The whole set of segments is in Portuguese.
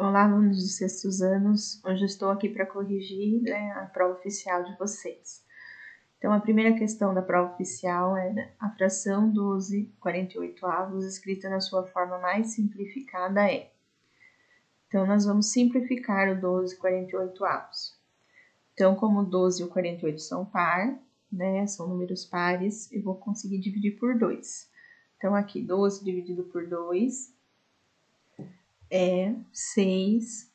Olá, alunos dos sextos anos. Hoje estou aqui para corrigir né, a prova oficial de vocês. Então, a primeira questão da prova oficial é a fração 12 48 avos, escrita na sua forma mais simplificada é. Então, nós vamos simplificar o 12 48 avos. Então, como 12 e o 48 são par, né, são números pares, eu vou conseguir dividir por 2. Então, aqui, 12 dividido por 2 é 6.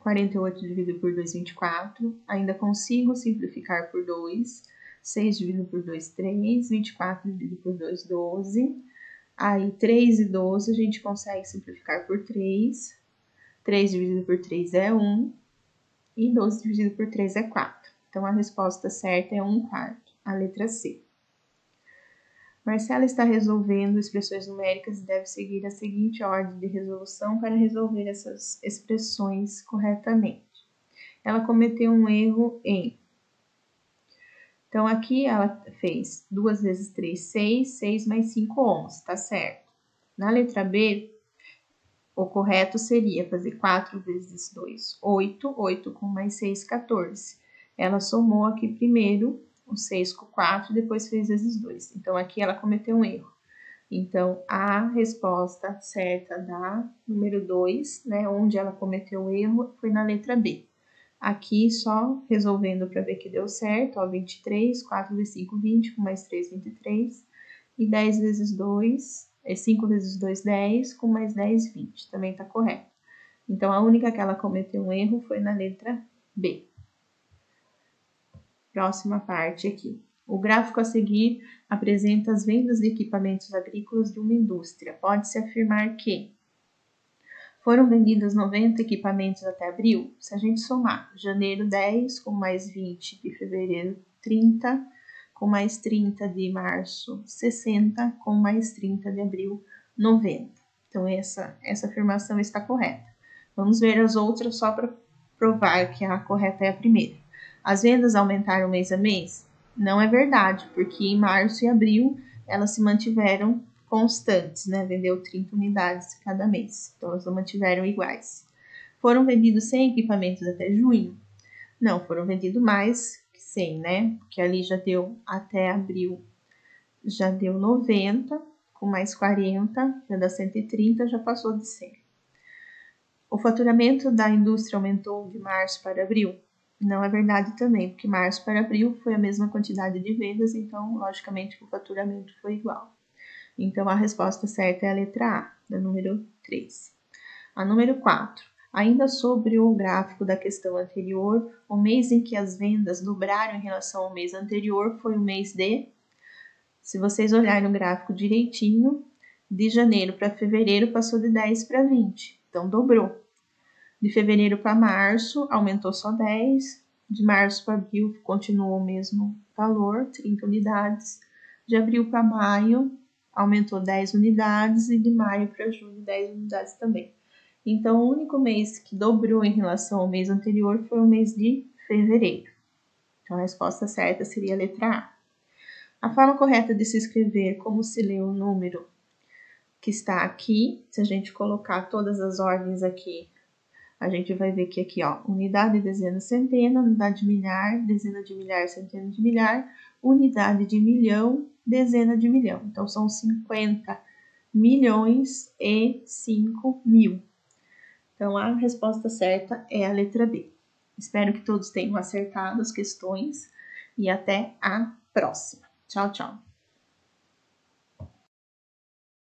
48 dividido por 2, 24. Ainda consigo simplificar por 2. 6 dividido por 2, 3. 24 dividido por 2, 12. Aí, 3 e 12 a gente consegue simplificar por 3. 3 dividido por 3 é 1. E 12 dividido por 3 é 4. Então, a resposta certa é 1 quarto, a letra C. Marcela está resolvendo expressões numéricas e deve seguir a seguinte ordem de resolução para resolver essas expressões corretamente. Ela cometeu um erro em. Então, aqui ela fez 2 vezes 3, 6, 6 mais 5, 11, tá certo? Na letra B, o correto seria fazer 4 vezes 2, 8, 8 com mais 6, 14. Ela somou aqui primeiro o 6 com 4 e depois fez vezes 2. Então, aqui ela cometeu um erro. Então, a resposta certa da número 2, né, onde ela cometeu o erro, foi na letra B. Aqui, só resolvendo para ver que deu certo, ó, 23, 4 vezes 5, 20, com mais 3, 23. E 10 vezes 2, é 5 vezes 2, 10, com mais 10, 20. Também está correto. Então, a única que ela cometeu um erro foi na letra B. Próxima parte aqui. O gráfico a seguir apresenta as vendas de equipamentos agrícolas de uma indústria. Pode-se afirmar que foram vendidos 90 equipamentos até abril. Se a gente somar janeiro 10 com mais 20 de fevereiro 30, com mais 30 de março 60, com mais 30 de abril 90. Então essa essa afirmação está correta. Vamos ver as outras só para provar que a correta é a primeira. As vendas aumentaram mês a mês? Não é verdade, porque em março e abril elas se mantiveram constantes, né? Vendeu 30 unidades cada mês, então elas não mantiveram iguais. Foram vendidos 100 equipamentos até junho? Não, foram vendidos mais que 100, né? Porque ali já deu até abril, já deu 90, com mais 40, já dá 130, já passou de 100. O faturamento da indústria aumentou de março para abril? Não é verdade também, porque março para abril foi a mesma quantidade de vendas, então, logicamente, o faturamento foi igual. Então, a resposta certa é a letra A, da número 3. A número 4. Ainda sobre o gráfico da questão anterior, o mês em que as vendas dobraram em relação ao mês anterior foi o mês de. Se vocês olharem no gráfico direitinho, de janeiro para fevereiro passou de 10 para 20, então dobrou. De fevereiro para março, aumentou só 10. De março para abril, continuou o mesmo valor, 30 unidades. De abril para maio, aumentou 10 unidades. E de maio para junho, 10 unidades também. Então, o único mês que dobrou em relação ao mês anterior foi o mês de fevereiro. Então, a resposta certa seria a letra A. A forma correta de se escrever como se lê o número que está aqui, se a gente colocar todas as ordens aqui a gente vai ver que aqui, ó, unidade, dezena, centena, unidade de milhar, dezena de milhar, centena de milhar, unidade de milhão, dezena de milhão. Então, são 50 milhões e 5 mil. Então, a resposta certa é a letra B. Espero que todos tenham acertado as questões e até a próxima. Tchau, tchau.